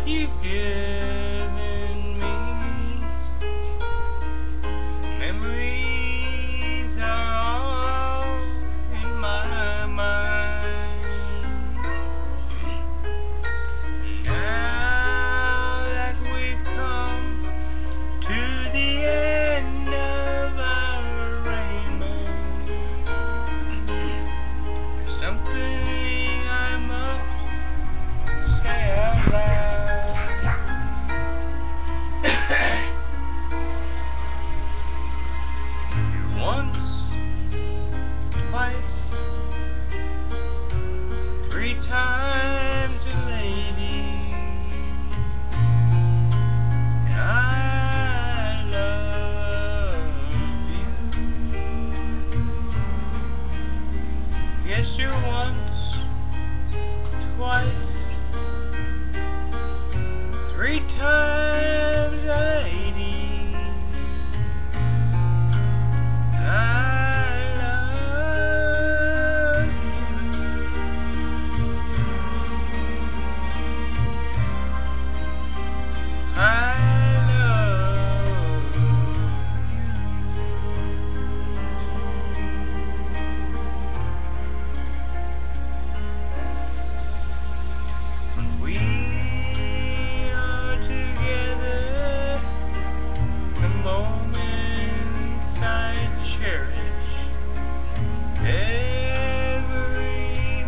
aquí que Once, twice, three times a lady. I love you. Yes, you're once, twice, three times. cherish every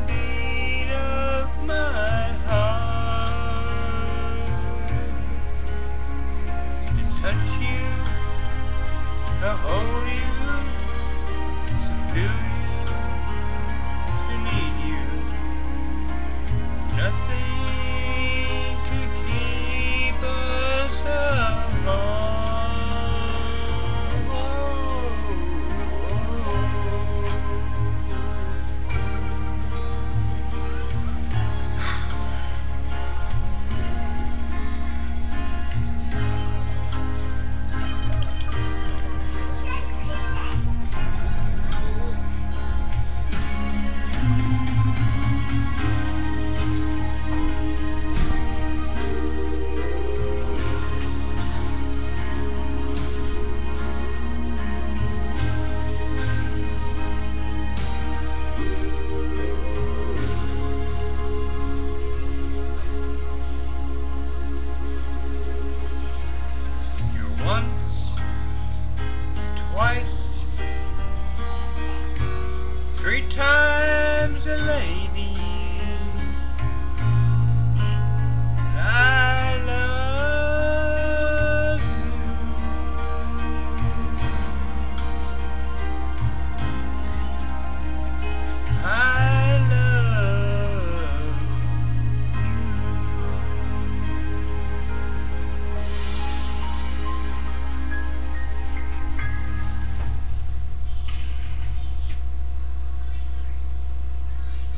beat of my heart. To touch you, to hold you. time's a lady.